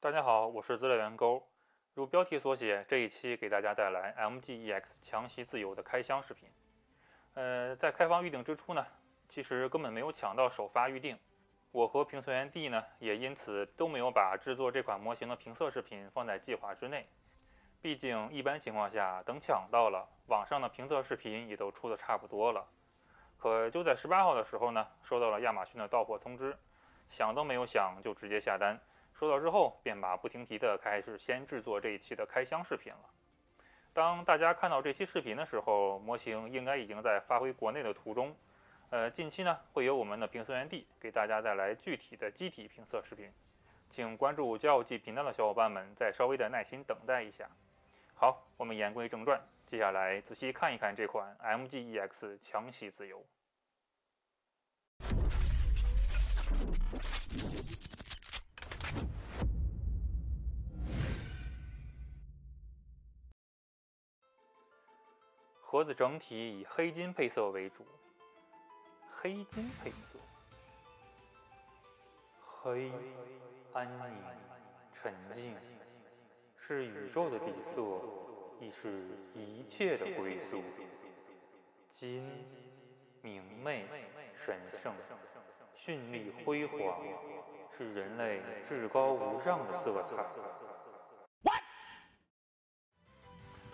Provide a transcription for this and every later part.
大家好，我是资料员勾。如标题所写，这一期给大家带来 MGEX 强袭自由的开箱视频。呃，在开放预定之初呢，其实根本没有抢到首发预定。我和评测员 D 呢，也因此都没有把制作这款模型的评测视频放在计划之内。毕竟一般情况下，等抢到了，网上的评测视频也都出的差不多了。可就在十八号的时候呢，收到了亚马逊的到货通知，想都没有想就直接下单。收到之后，便马不停蹄地开始先制作这一期的开箱视频了。当大家看到这期视频的时候，模型应该已经在发回国内的途中。呃，近期呢，会由我们的评测员 D 给大家带来具体的机体评测视频，请关注骄傲季频道的小伙伴们再稍微的耐心等待一下。好，我们言归正传，接下来仔细看一看这款 MGEX 强袭自由。盒子整体以黑金配色为主，黑金配色，黑，安宁，沉静，是宇宙的底色，亦是一切的归宿。金，明媚，神圣，绚丽辉煌，是人类至高无上的色彩。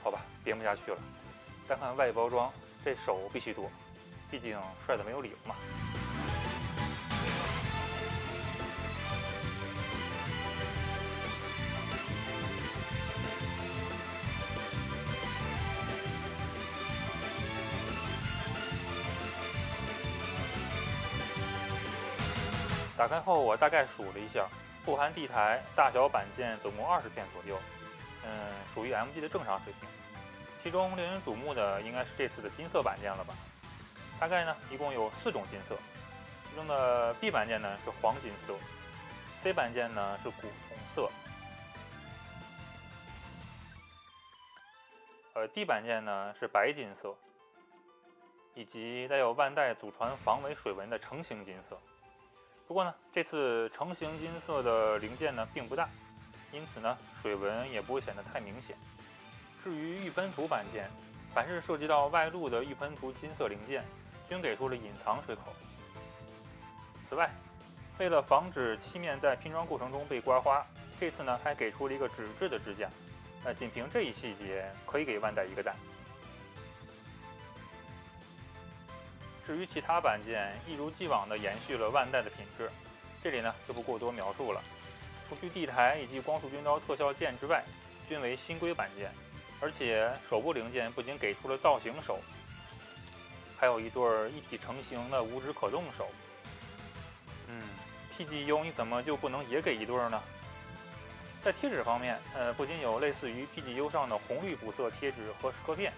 好吧，编不下去了。单看外包装，这手必须多，毕竟帅的没有理由嘛。打开后，我大概数了一下，不含地台，大小板件总共二十片左右，嗯，属于 MG 的正常水平。其中令人瞩目的应该是这次的金色板件了吧？大概呢，一共有四种金色，其中的 B 板件呢是黄金色，C 板件呢是古铜色，呃，D 板件呢是白金色，以及带有万代祖传防伪水纹的成型金色。不过呢，这次成型金色的零件呢并不大，因此呢水纹也不会显得太明显。至于预喷涂板件，凡是涉及到外露的预喷涂金色零件，均给出了隐藏水口。此外，为了防止漆面在拼装过程中被刮花，这次呢还给出了一个纸质的支架。那仅凭这一细节，可以给万代一个赞。至于其他板件，一如既往地延续了万代的品质，这里呢就不过多描述了。除去地台以及光束军刀特效件之外，均为新规板件。而且手部零件不仅给出了造型手，还有一对一体成型的五指可动手。嗯，PGU 你怎么就不能也给一对呢？在贴纸方面，呃，不仅有类似于 PGU 上的红绿补色贴纸和蚀刻片，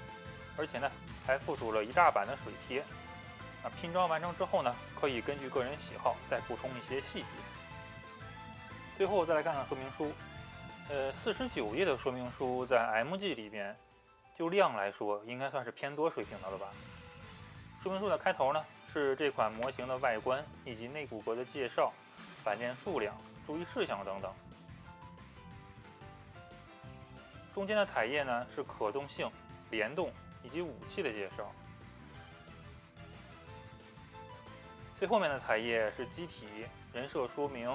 而且呢，还附属了一大版的水贴。拼装完成之后呢，可以根据个人喜好再补充一些细节。最后再来看看说明书。呃，四十九页的说明书在 MG 里边，就量来说，应该算是偏多水平的了吧？说明书的开头呢，是这款模型的外观以及内骨骼的介绍、板件数量、注意事项等等。中间的彩页呢，是可动性、联动以及武器的介绍。最后面的彩页是机体、人设说明。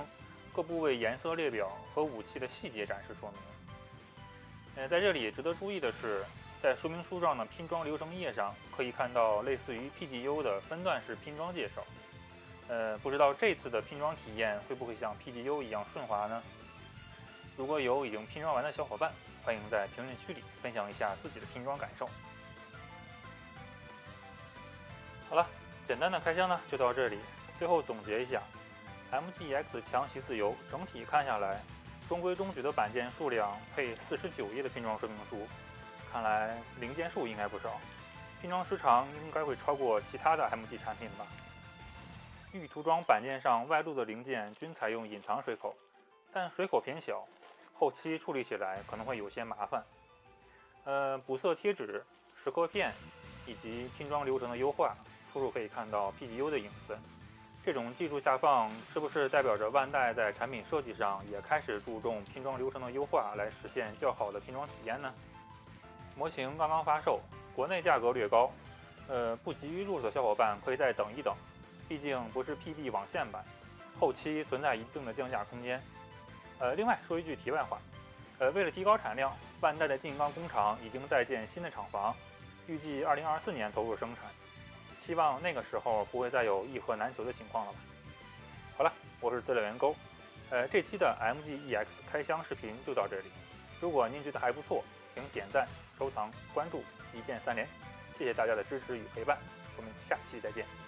各部位颜色列表和武器的细节展示说明。呃，在这里值得注意的是，在说明书上的拼装流程页上可以看到类似于 PGU 的分段式拼装介绍。呃，不知道这次的拼装体验会不会像 PGU 一样顺滑呢？如果有已经拼装完的小伙伴，欢迎在评论区里分享一下自己的拼装感受。好了，简单的开箱呢就到这里。最后总结一下。MGX 强袭自由，整体看下来，中规中矩的板件数量配四十九页的拼装说明书，看来零件数应该不少，拼装时长应该会超过其他的 MG 产品吧。预涂装板件上外露的零件均采用隐藏水口，但水口偏小，后期处理起来可能会有些麻烦。呃，补色贴纸、蚀刻片以及拼装流程的优化，处处可以看到 PGU 的影子。这种技术下放是不是代表着万代在产品设计上也开始注重拼装流程的优化，来实现较好的拼装体验呢？模型刚刚发售，国内价格略高，呃，不急于入手的小伙伴可以再等一等，毕竟不是 PB 网线版，后期存在一定的降价空间。呃，另外说一句题外话，呃，为了提高产量，万代的晋钢工厂已经在建新的厂房，预计2024年投入生产。希望那个时候不会再有一盒难求的情况了吧。好了，我是资料员勾，呃，这期的 MGEX 开箱视频就到这里。如果您觉得还不错，请点赞、收藏、关注，一键三连。谢谢大家的支持与陪伴，我们下期再见。